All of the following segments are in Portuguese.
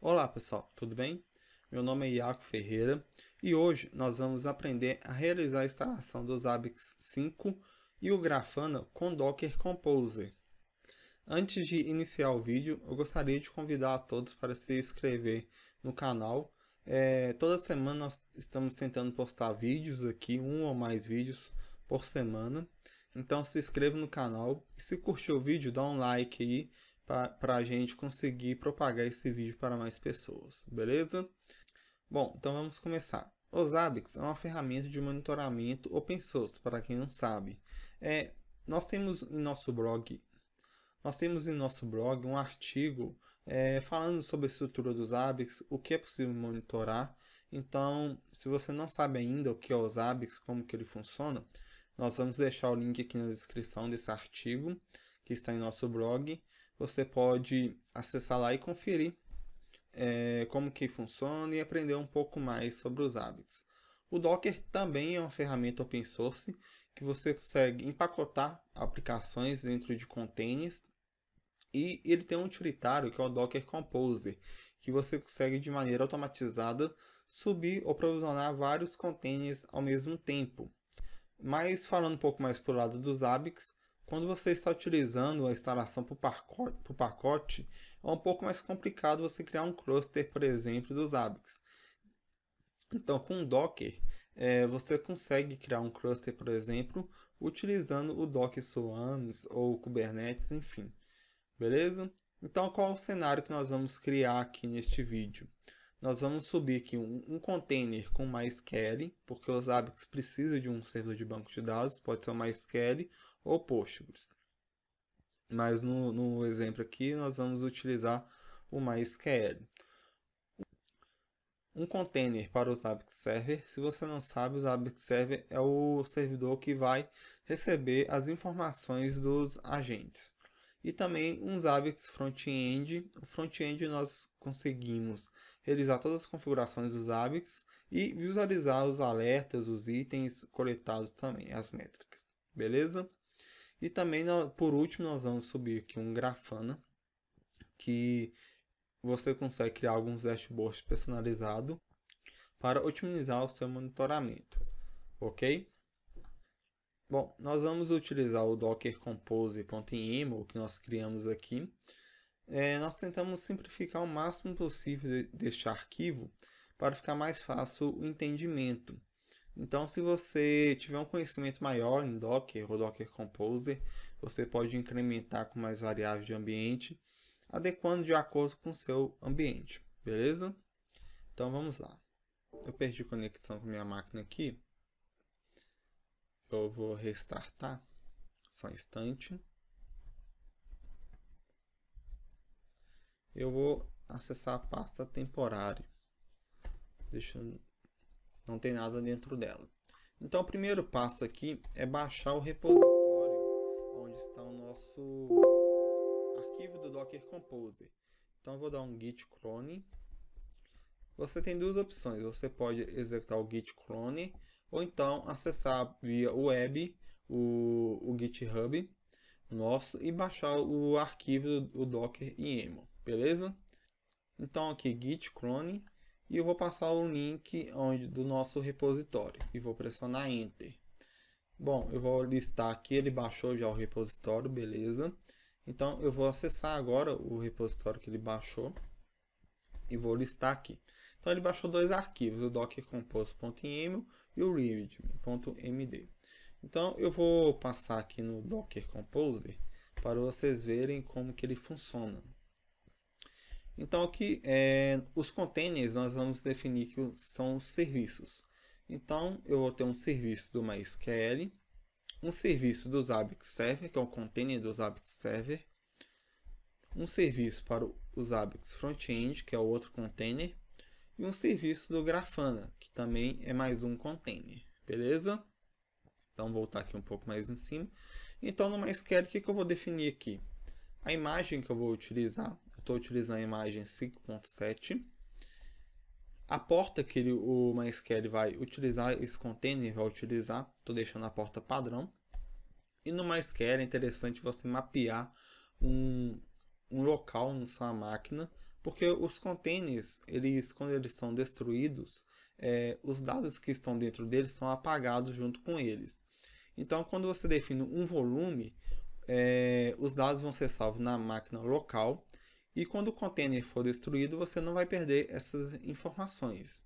Olá pessoal, tudo bem? Meu nome é Iaco Ferreira e hoje nós vamos aprender a realizar a instalação do Zabbix 5 e o Grafana com Docker Composer. Antes de iniciar o vídeo, eu gostaria de convidar a todos para se inscrever no canal. É, toda semana nós estamos tentando postar vídeos aqui, um ou mais vídeos por semana. Então se inscreva no canal e se curtiu o vídeo, dá um like aí para a gente conseguir propagar esse vídeo para mais pessoas, beleza? Bom, então vamos começar. O Zabbix é uma ferramenta de monitoramento open source, para quem não sabe. É, nós temos em nosso blog nós temos em nosso blog um artigo é, falando sobre a estrutura dos Zabbix, o que é possível monitorar. Então, se você não sabe ainda o que é o Zabbix, como que ele funciona, nós vamos deixar o link aqui na descrição desse artigo que está em nosso blog você pode acessar lá e conferir é, como que funciona e aprender um pouco mais sobre os hábitos. O Docker também é uma ferramenta open source que você consegue empacotar aplicações dentro de containers e ele tem um utilitário que é o Docker Composer, que você consegue de maneira automatizada subir ou provisionar vários containers ao mesmo tempo. Mas falando um pouco mais para o lado dos Zabbix, quando você está utilizando a instalação pacote, por pacote, é um pouco mais complicado você criar um cluster, por exemplo, dos Zabbix. Então, com o Docker, é, você consegue criar um cluster, por exemplo, utilizando o Docker Swarms ou Kubernetes, enfim. Beleza? Então, qual é o cenário que nós vamos criar aqui neste vídeo? Nós vamos subir aqui um, um container com MySQL, porque os Zabbix precisam de um servidor de banco de dados, pode ser o MySQL ou Postgres. Mas no, no exemplo aqui nós vamos utilizar o MySQL. Um container para o Zabbix Server. Se você não sabe, o Zabbix Server é o servidor que vai receber as informações dos agentes. E também um Zabbix Front-End. O front-end nós conseguimos realizar todas as configurações dos Zabbix e visualizar os alertas, os itens coletados também, as métricas. Beleza? E também, por último, nós vamos subir aqui um Grafana, que você consegue criar alguns dashboards personalizados para otimizar o seu monitoramento, ok? Bom, nós vamos utilizar o Docker Compose.imo que nós criamos aqui. É, nós tentamos simplificar o máximo possível deste arquivo para ficar mais fácil o entendimento. Então, se você tiver um conhecimento maior em Docker ou Docker Composer, você pode incrementar com mais variáveis de ambiente, adequando de acordo com o seu ambiente, beleza? Então, vamos lá. Eu perdi conexão com minha máquina aqui. Eu vou restartar. Só um instante. Eu vou acessar a pasta temporária. Deixa não tem nada dentro dela. Então o primeiro passo aqui é baixar o repositório onde está o nosso arquivo do Docker Composer. Então vou dar um git clone. Você tem duas opções, você pode executar o git clone ou então acessar via web o, o GitHub nosso e baixar o arquivo do Docker YAML, beleza? Então aqui git clone e eu vou passar o link onde, do nosso repositório e vou pressionar Enter. Bom, eu vou listar aqui, ele baixou já o repositório, beleza. Então eu vou acessar agora o repositório que ele baixou e vou listar aqui. Então ele baixou dois arquivos, o dockercompose.yml e o readme.md. Então eu vou passar aqui no Docker Composer para vocês verem como que ele funciona. Então aqui, é, os containers nós vamos definir que são os serviços. Então eu vou ter um serviço do MySQL, um serviço do Zabbix Server, que é o container do Zabbix Server, um serviço para o Zabbix Frontend, que é outro container, e um serviço do Grafana, que também é mais um container, beleza? Então, voltar aqui um pouco mais em cima. Então, no MySQL, o que, que eu vou definir aqui? A imagem que eu vou utilizar estou utilizando a imagem 5.7. A porta que ele, o MySQL vai utilizar, esse container vai utilizar, estou deixando a porta padrão. E no MySQL é interessante você mapear um, um local na sua máquina Porque os containers, eles, quando eles são destruídos, é, os dados que estão dentro deles são apagados junto com eles. Então, quando você define um volume, é, os dados vão ser salvos na máquina local e quando o container for destruído, você não vai perder essas informações.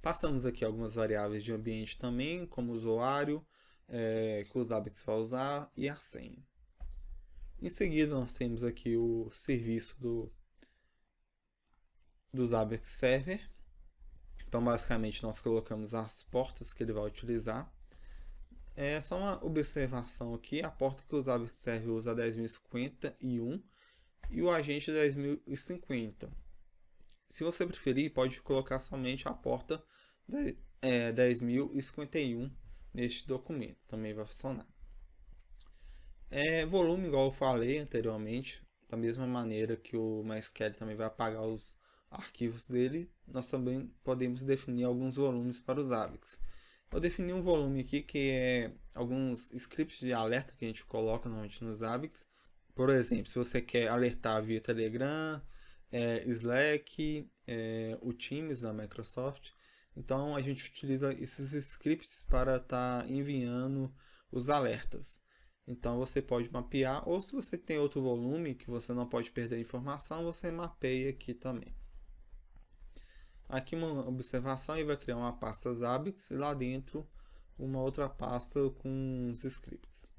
Passamos aqui algumas variáveis de ambiente também, como usuário, é, que o Zabbix vai usar e a senha. Em seguida, nós temos aqui o serviço do, do Zabbix Server. Então, basicamente, nós colocamos as portas que ele vai utilizar. É só uma observação aqui, a porta que o Zabbix Server usa é 10.051 e o agente 10.050. Se você preferir, pode colocar somente a porta é, 10.051 neste documento, também vai funcionar. É, volume, igual eu falei anteriormente, da mesma maneira que o MySQL também vai apagar os arquivos dele, nós também podemos definir alguns volumes para os AVIX. Eu defini um volume aqui que é alguns scripts de alerta que a gente coloca normalmente nos AVIX. Por exemplo, se você quer alertar via Telegram, é, Slack, é, o Teams da Microsoft, então a gente utiliza esses scripts para estar tá enviando os alertas. Então você pode mapear, ou se você tem outro volume que você não pode perder a informação, você mapeia aqui também. Aqui uma observação, ele vai criar uma pasta Zabbix e lá dentro uma outra pasta com os scripts.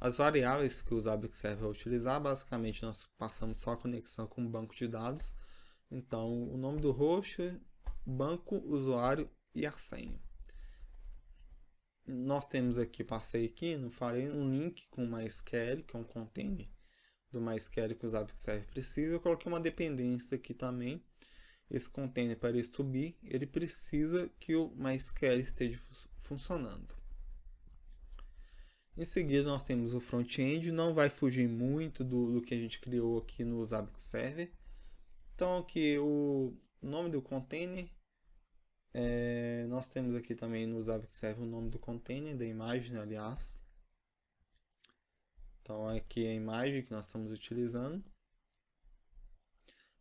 As variáveis que o Zabbix a utilizar, basicamente nós passamos só a conexão com o banco de dados. Então o nome do host, banco, usuário e a senha nós temos aqui, passei aqui, não falei, um link com o MySQL, que é um container do MySQL que o Zabbix precisa. Eu coloquei uma dependência aqui também. Esse container para ele subir, ele precisa que o MySQL esteja funcionando. Em seguida, nós temos o front-end, não vai fugir muito do, do que a gente criou aqui no Zabbix Server. Então, aqui o nome do container é, nós temos aqui também no Zabbix Server o nome do container, da imagem, aliás. Então aqui é a imagem que nós estamos utilizando.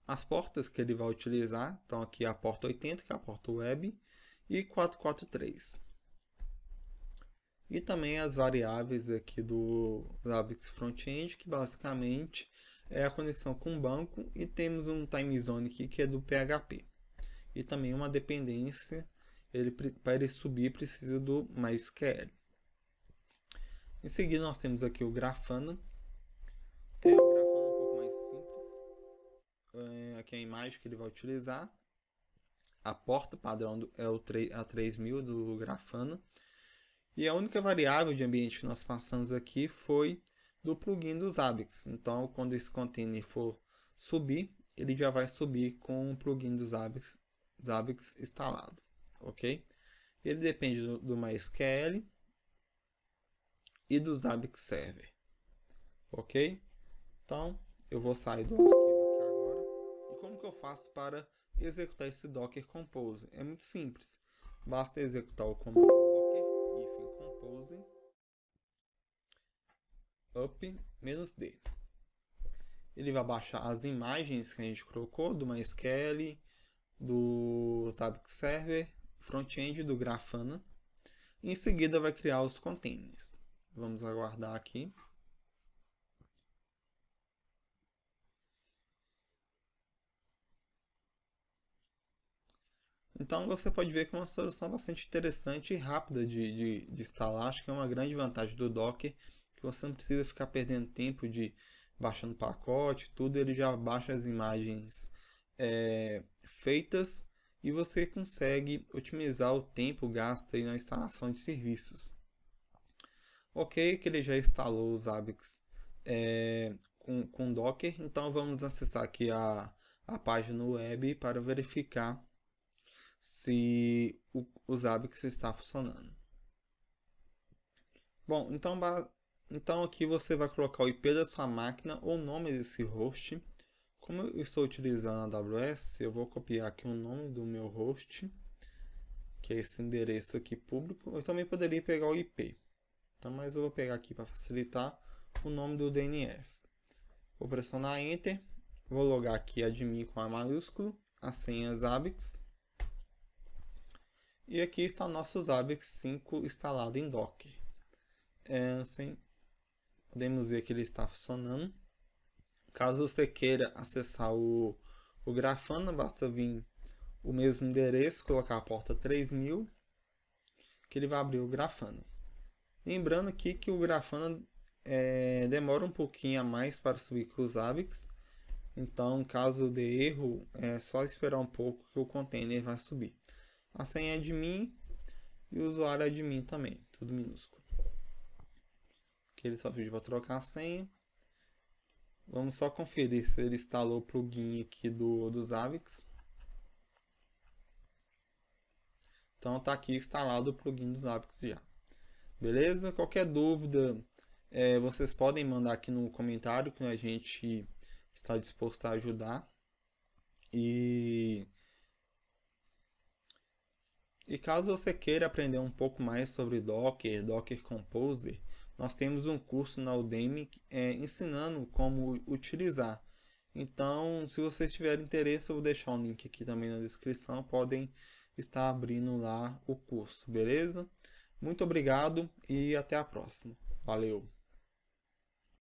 As portas que ele vai utilizar, então aqui é a porta 80, que é a porta web, e 443. E também as variáveis aqui do Zabbix Frontend, que basicamente é a conexão com o banco, e temos um time zone aqui que é do PHP e também uma dependência, ele, para ele subir precisa do MySQL. Em seguida nós temos aqui o Grafana, é o Grafana um pouco mais simples, é, aqui é a imagem que ele vai utilizar, a porta padrão do, é o 3, a 3000 do Grafana, e a única variável de ambiente que nós passamos aqui foi do plugin do Zabbix. Então, quando esse container for subir, ele já vai subir com o plugin do Zabbix Zabbix instalado, ok? Ele depende do, do MySQL e do Zabbix Server, ok? Então, eu vou sair do arquivo aqui agora. E como que eu faço para executar esse Docker Compose? É muito simples. Basta executar o comando 12 up menos D. Ele vai baixar as imagens que a gente colocou do MySQL, do Zabbix Server, front-end do Grafana. Em seguida vai criar os containers. Vamos aguardar aqui. Então você pode ver que é uma solução bastante interessante e rápida de, de, de, instalar. Acho que é uma grande vantagem do Docker, que você não precisa ficar perdendo tempo de baixando pacote, tudo ele já baixa as imagens é, feitas e você consegue otimizar o tempo gasto na instalação de serviços. Ok, que ele já instalou os Zabbix é, com, com Docker, então vamos acessar aqui a, a página web para verificar se o, o Zabbix está funcionando. Bom, então, então aqui você vai colocar o IP da sua máquina ou o nome desse host como eu estou utilizando a AWS, eu vou copiar aqui o nome do meu host, que é esse endereço aqui público. Eu também poderia pegar o IP, então, mas eu vou pegar aqui para facilitar o nome do DNS. Vou pressionar Enter. Vou logar aqui admin com A maiúsculo, a senha Zabbix. E aqui está o nosso Zabbix 5 instalado em Docker. É, podemos ver que ele está funcionando. Caso você queira acessar o, o Grafana, basta vir o mesmo endereço, colocar a porta 3000, que ele vai abrir o Grafana. Lembrando aqui que o Grafana é, demora um pouquinho a mais para subir com os Zabbix. Então, caso de erro, é só esperar um pouco que o container vai subir. A senha é de mim e o usuário é de mim também, tudo minúsculo. Aqui ele só pediu para trocar a senha. Vamos só conferir se ele instalou o plugin aqui do, do Zabbix. Então tá aqui instalado o plugin do Zabbix já. Beleza? Qualquer dúvida, é, vocês podem mandar aqui no comentário que a gente está disposto a ajudar. E, e caso você queira aprender um pouco mais sobre Docker, Docker Composer, nós temos um curso na Udemy é, ensinando como utilizar. Então, se vocês tiverem interesse, eu vou deixar o um link aqui também na descrição. Podem estar abrindo lá o curso, beleza? Muito obrigado e até a próxima. Valeu!